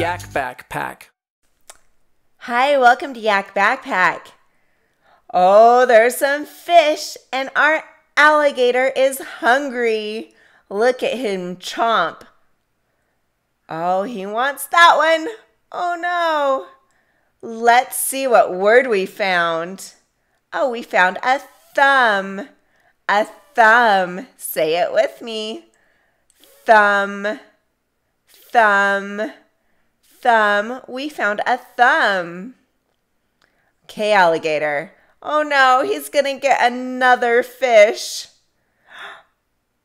Yak Backpack. Hi, welcome to Yak Backpack. Oh, there's some fish, and our alligator is hungry. Look at him chomp. Oh, he wants that one. Oh no. Let's see what word we found. Oh, we found a thumb. A thumb. Say it with me. Thumb. Thumb. Thumb. We found a thumb. Okay, alligator. Oh no, he's gonna get another fish.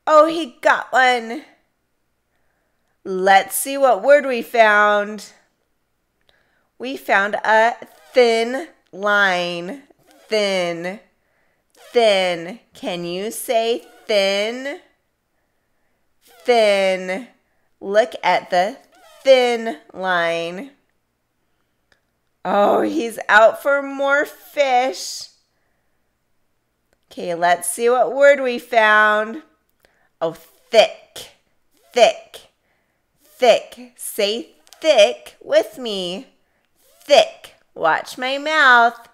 Oh, he got one. Let's see what word we found. We found a thin line. Thin. Thin. Can you say thin? Thin. Look at the thin line. Oh, he's out for more fish. Okay, let's see what word we found. Oh, thick. Thick. Thick. Say thick with me. Thick. Watch my mouth.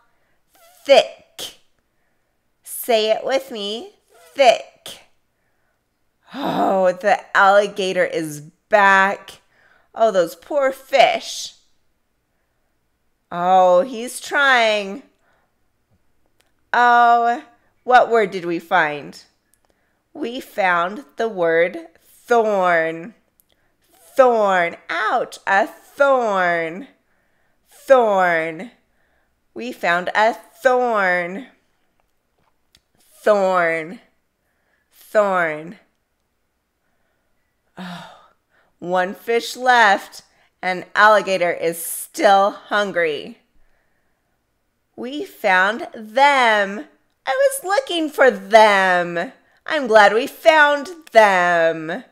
Thick. Say it with me. Thick. Oh, the alligator is back. Oh, those poor fish. Oh, he's trying. Oh, what word did we find? We found the word thorn. Thorn. Ouch, a thorn. Thorn. We found a thorn. Thorn. Thorn. One fish left, and alligator is still hungry. We found them. I was looking for them. I'm glad we found them.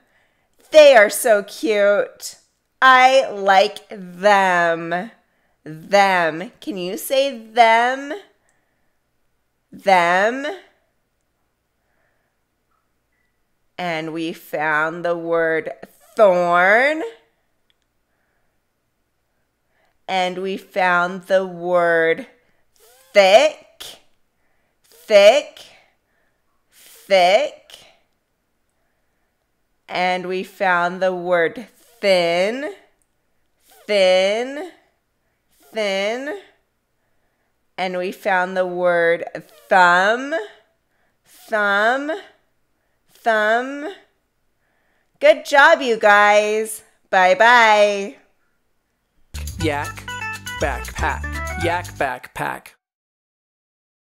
They are so cute. I like them. Them. Can you say them? Them. And we found the word thorn. And we found the word thick, thick, thick. And we found the word thin, thin, thin. And we found the word thumb, thumb, thumb. Good job, you guys. Bye bye. Yak Backpack. Yak Backpack.